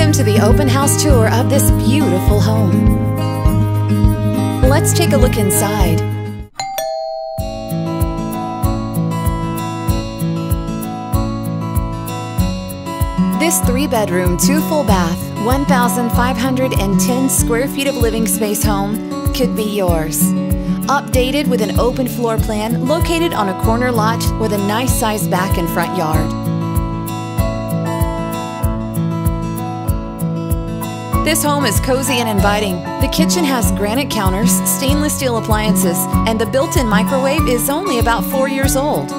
Welcome to the open house tour of this beautiful home. Let's take a look inside. This three bedroom, two full bath, 1,510 square feet of living space home could be yours. Updated with an open floor plan located on a corner lot with a nice sized back and front yard. This home is cozy and inviting. The kitchen has granite counters, stainless steel appliances, and the built in microwave is only about four years old.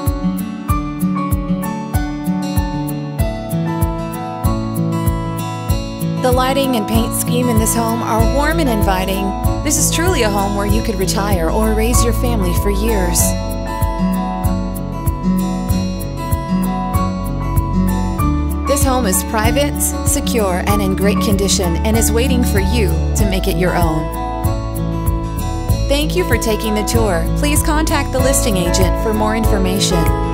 The lighting and paint scheme in this home are warm and inviting. This is truly a home where you could retire or raise your family for years. Home is private, secure, and in great condition and is waiting for you to make it your own. Thank you for taking the tour. Please contact the listing agent for more information.